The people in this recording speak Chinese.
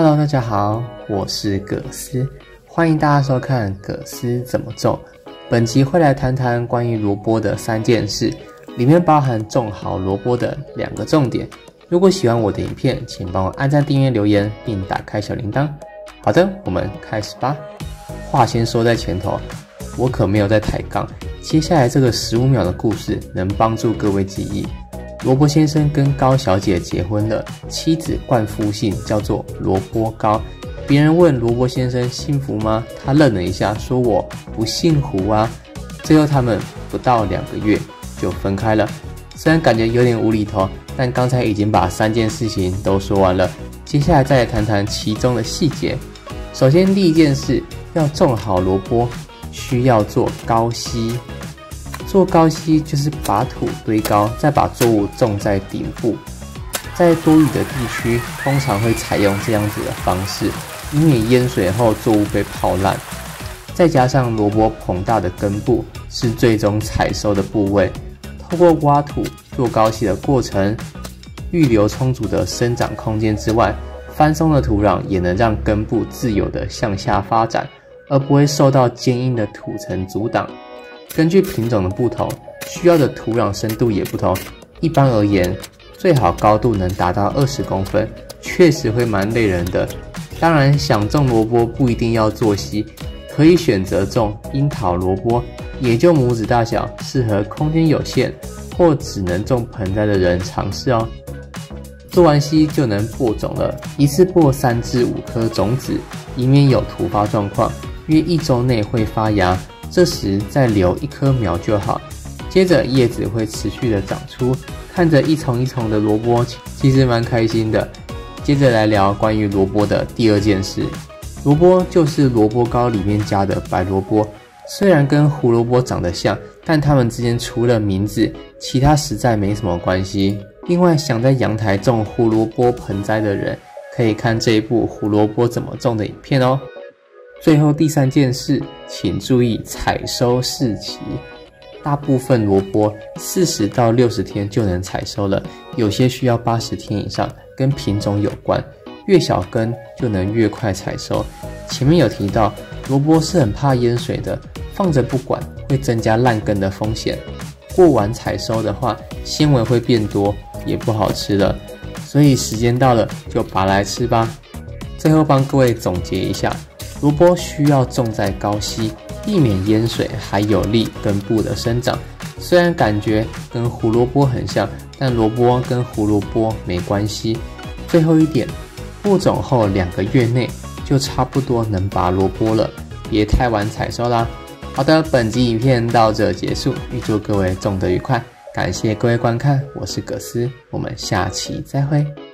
Hello，大家好，我是葛斯，欢迎大家收看《葛斯怎么种》。本集会来谈谈关于萝卜的三件事，里面包含种好萝卜的两个重点。如果喜欢我的影片，请帮我按赞、订阅、留言，并打开小铃铛。好的，我们开始吧。话先说在前头，我可没有在抬杠。接下来这个十五秒的故事能帮助各位记忆。萝卜先生跟高小姐结婚了，妻子冠夫姓叫做萝卜糕。别人问萝卜先生幸福吗？他愣了一下，说我不幸福啊。最后他们不到两个月就分开了。虽然感觉有点无厘头，但刚才已经把三件事情都说完了。接下来再来谈谈其中的细节。首先第一件事，要种好萝卜，需要做高息。做高息就是把土堆高，再把作物种在顶部。在多雨的地区，通常会采用这样子的方式，以免淹水后作物被泡烂。再加上萝卜膨大的根部是最终采收的部位，透过挖土做高息的过程，预留充足的生长空间之外，翻松的土壤也能让根部自由的向下发展，而不会受到坚硬的土层阻挡。根据品种的不同，需要的土壤深度也不同。一般而言，最好高度能达到二十公分，确实会蛮累人的。当然，想种萝卜不一定要做溪，可以选择种樱桃萝卜，也就拇指大小，适合空间有限或只能种盆栽的人尝试哦。做完溪就能播种了，一次播三至五颗种子，以免有突发状况。约一周内会发芽。这时再留一棵苗就好，接着叶子会持续的长出，看着一丛一丛的萝卜，其实蛮开心的。接着来聊关于萝卜的第二件事，萝卜就是萝卜糕里面加的白萝卜，虽然跟胡萝卜长得像，但它们之间除了名字，其他实在没什么关系。另外，想在阳台种胡萝卜盆栽的人，可以看这一部胡萝卜怎么种的影片哦。最后第三件事，请注意采收日期。大部分萝卜四十到六十天就能采收了，有些需要八十天以上，跟品种有关。越小根就能越快采收。前面有提到，萝卜是很怕淹水的，放着不管会增加烂根的风险。过晚采收的话，纤维会变多，也不好吃了。所以时间到了就拔来吃吧。最后帮各位总结一下。萝卜需要种在高溪，避免淹水，还有利根部的生长。虽然感觉跟胡萝卜很像，但萝卜跟胡萝卜没关系。最后一点，播种后两个月内就差不多能拔萝卜了，别太晚采收啦。好的，本集影片到这结束，预祝各位种得愉快，感谢各位观看，我是葛斯，我们下期再会。